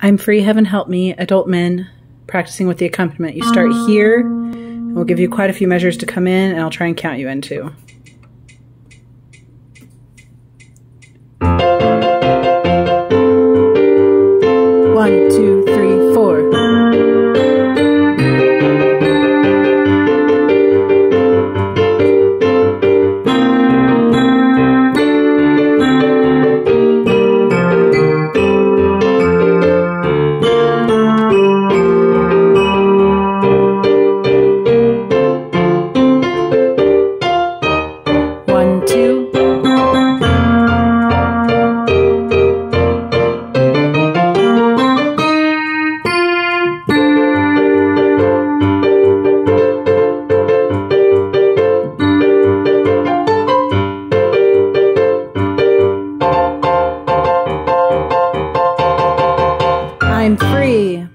I'm free, heaven help me, adult men, practicing with the accompaniment. You start here, and we'll give you quite a few measures to come in, and I'll try and count you into. One, two, three, four. I'm free.